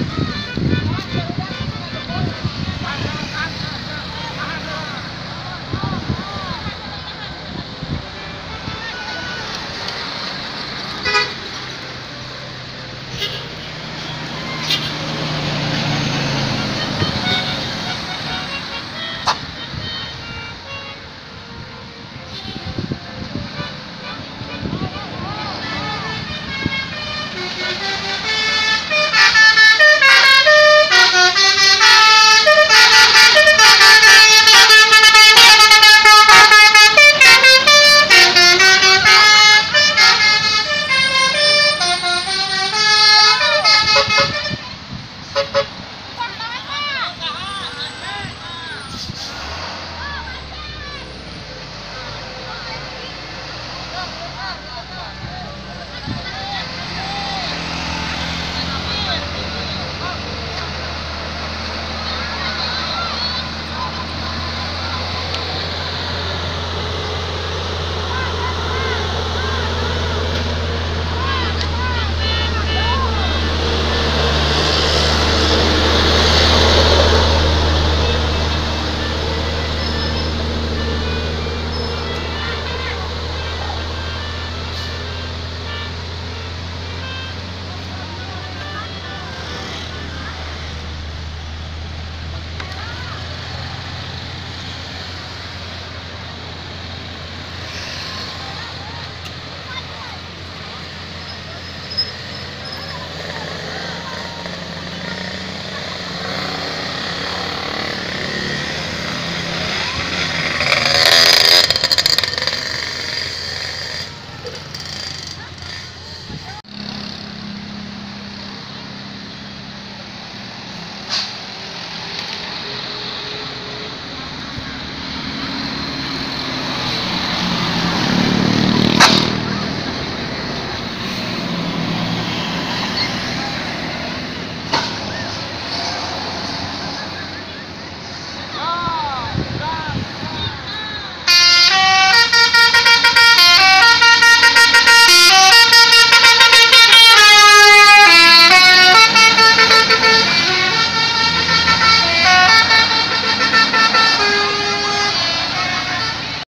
Come